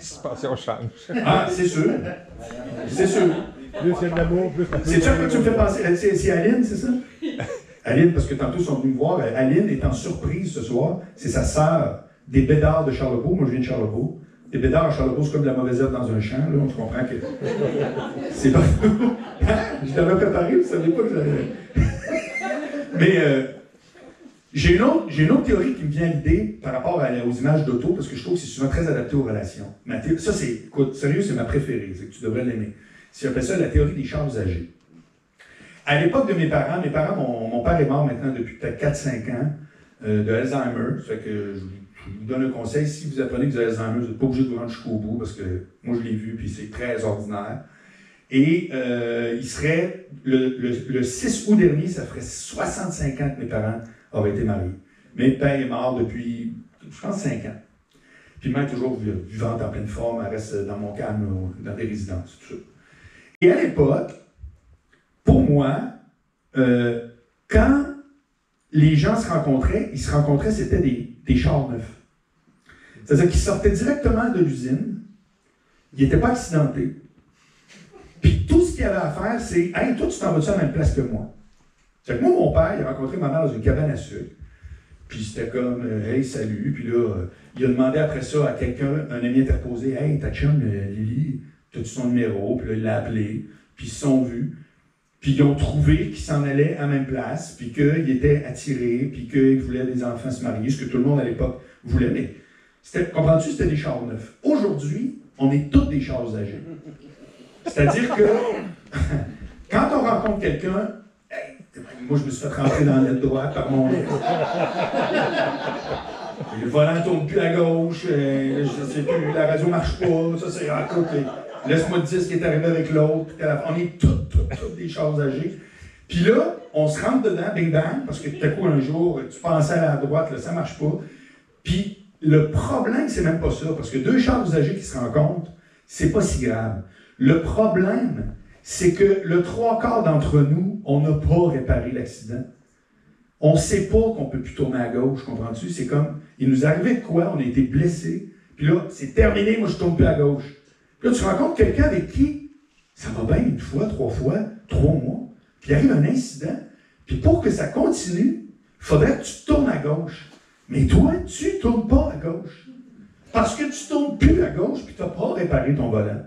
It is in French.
Suspension change. Ah, c'est sûr. C'est sûr. Plus il y a de l'amour, plus C'est ça que tu me fais penser. C'est c'est Aline, c'est ça? Aline, parce que tantôt ils sont venus me voir. Aline est en surprise ce soir. C'est sa sœur des bédards de Charlebourg. Moi, je viens de Charlebourg. Des bédards à Charlebourg, c'est comme de la mauvaise herbe dans un champ. Là. On se comprend que. C'est pas. Je t'avais préparé, vous savez pas que j'avais. Mais euh, j'ai une, autre- théorie qui me vient à l'idée par rapport aux images d'auto, parce que je trouve que c'est souvent très adapté aux relations. Ça, c'est. Écoute, sérieux, c'est ma préférée. C'est que tu devrais l'aimer. C'est appelle ça la théorie des chars âgés. À l'époque de mes parents, mes parents, mon, père est mort maintenant depuis peut-être 4-5 ans euh, de Alzheimer. Ça fait que je, vous- donne un conseil, si vous apprenez que vous avez Alzheimer, vous n'êtes pas obligé de vous rendre jusqu'au bout parce que moi je l'ai vu puis c'est très ordinaire. Et euh, il serait, le, le 6 août dernier, ça ferait 65 ans que mes parents auraient été mariés. Mes père est mort depuis, je pense, 5 ans. Puis mère toujours vivante en pleine forme, elle reste dans mon calme, dans des résidences, tout ça. Et à l'époque, pour moi, euh, quand les gens se rencontraient, ils se rencontraient, c'était des, des chars neufs. C'est-à-dire qu'ils sortaient directement de l'usine, ils n'étaient pas accidentés. Puis tout ce qu'il y avait à faire, c'est Hey, toi, tu t'en vas-tu à la même place que moi? C'est que moi, mon père, il a rencontré ma mère dans une cabane à sucre. Puis c'était comme euh, Hey, salut. Puis là, euh, il a demandé après ça à quelqu'un, un ami interposé Hey, ta chum, euh, Lily, as-tu son numéro? Puis là, il l'a appelé. Puis ils se sont vus. Puis ils ont trouvé qu'ils s'en allaient à même place, puis qu'ils étaient attirés, puis qu'ils voulaient des enfants se marier, ce que tout le monde à l'époque voulait. Mais c'était, comprends-tu, c'était des chars neufs. Aujourd'hui, on est tous des chars âgés. C'est-à-dire que quand on rencontre quelqu'un, moi je me suis fait rentrer dans l'aile droite par mon. Le volant ne tourne plus à gauche, euh, je sais plus, la radio marche pas, ça c'est ah, écoute, laisse-moi te dire ce qui est arrivé avec l'autre. On est toutes, toutes, toutes des choses âgées. Puis là, on se rentre dedans, bing bang, parce que tout à coup un jour, tu pensais à la droite, là, ça marche pas. Puis le problème, c'est même pas ça, parce que deux chars âgés qui se rencontrent, c'est pas si grave. Le problème, c'est que le trois quarts d'entre nous, on n'a pas réparé l'accident. On ne sait pas qu'on peut plus tourner à gauche, comprends-tu? C'est comme, il nous arrivait de quoi? On a été blessés. Puis là, c'est terminé, moi je tourne plus à gauche. Puis là, tu rencontres quelqu'un avec qui ça va bien une fois, trois fois, trois mois. Puis il arrive un incident. Puis pour que ça continue, il faudrait que tu tournes à gauche. Mais toi, tu ne tournes pas à gauche. Parce que tu ne tournes plus à gauche, puis tu n'as pas réparé ton volant.